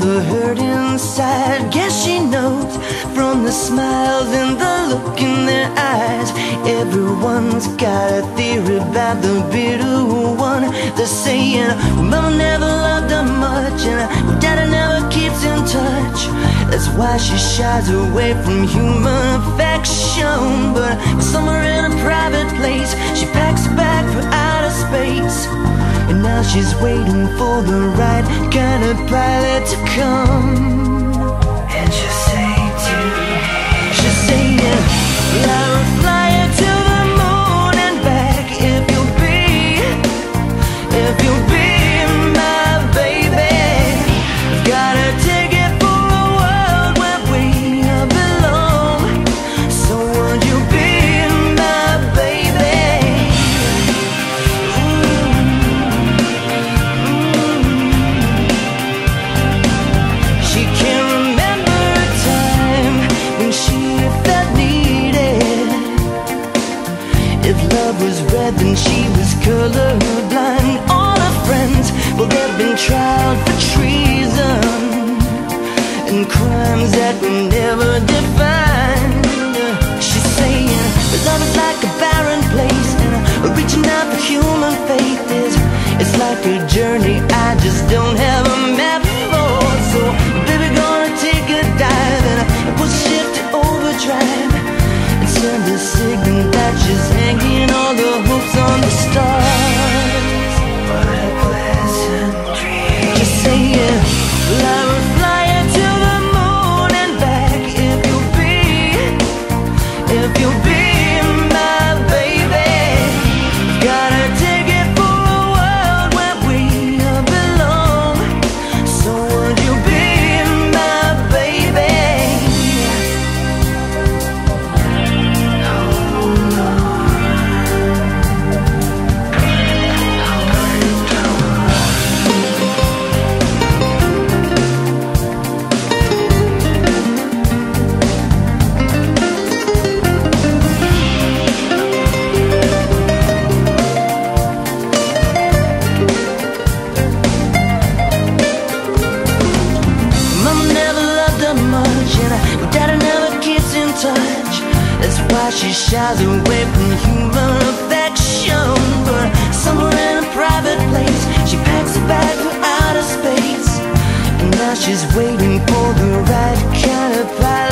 the hurt inside. Guess she knows from the smiles and the look in their eyes. Everyone's got a theory about the bitter one. They're saying, well, Mama never loved her much, and Daddy never keeps in touch. That's why she shies away from human affection. But somewhere in a private place, she packs a bag for outer space. And now she's waiting for the right kind of pilot to come. Colorblind. All her friends, well, they've been tried for treason and crimes that we never defined. That's why she shies away from human affection. But somewhere in a private place She packs a bag for outer space. And now she's waiting for the right kind of pilot.